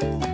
す